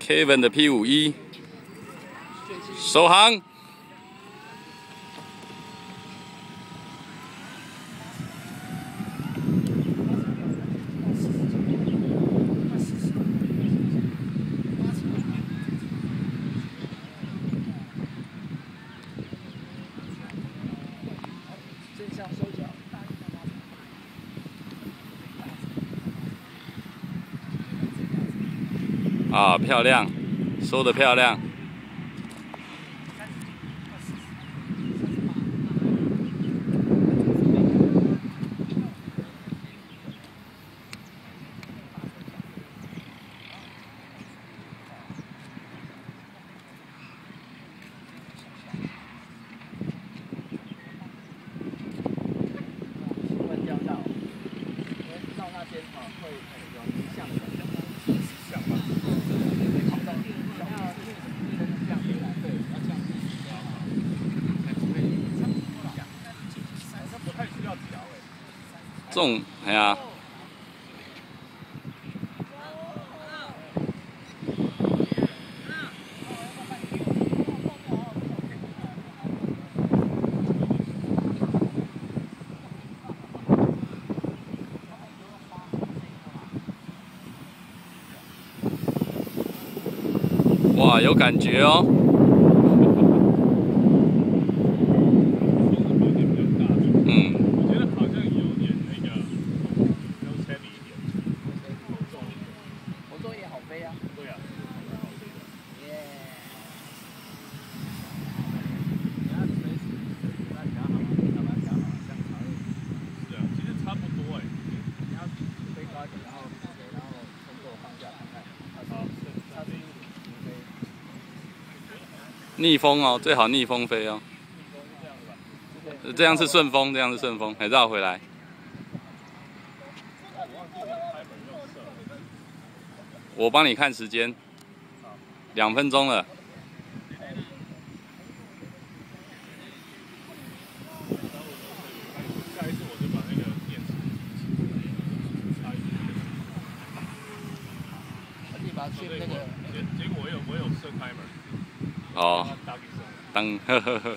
Kevin 的 P 五一，首航。啊，漂亮，收的漂亮。这种，哎呀，哇，有感觉哦。逆风哦，最好逆风飞哦。这样是顺风，这样是顺风，还绕回来。我帮你看时间，两分钟了。结果我有我有设开门。哦，当呵呵呵，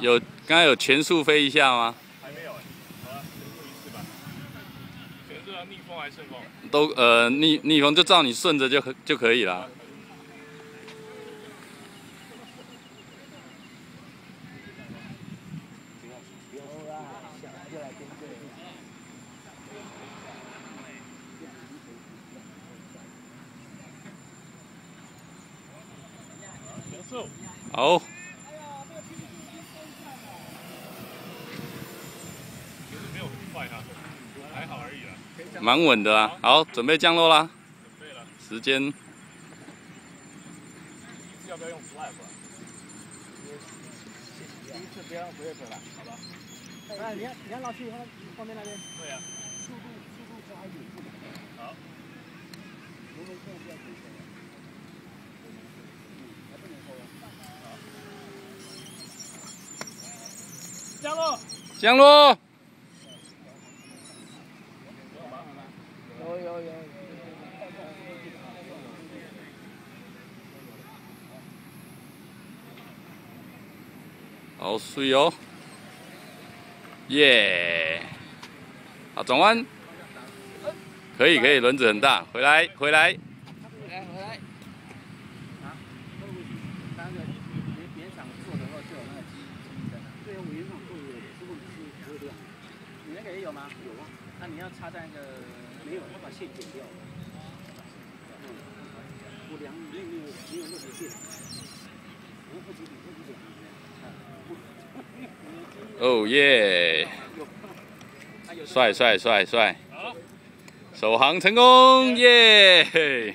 有刚刚有全速飞一下吗？还没有哎，好了，全速一次吧。全速要逆风还是顺风？都呃逆逆风就照你顺着就可就可以了。好，没有很快哈，还好而已啦，蛮稳的啊。好，准备降落啦。准备了。时间。要不要用 flag？第一次不要用 flag 了，好吧？哎，你看，你看老七，放边那边。对呀。速度，速度加一点。好。不能不要降落，降落。有有有。好水哦，耶！好转弯，可以可以，轮子很大，回来回来。你那个也有吗？有啊。那你要插在那个没有，我把线剪掉。嗯，我量没有没有任何线。我不急，我不急。哦耶！帅帅帅帅！首航成功耶！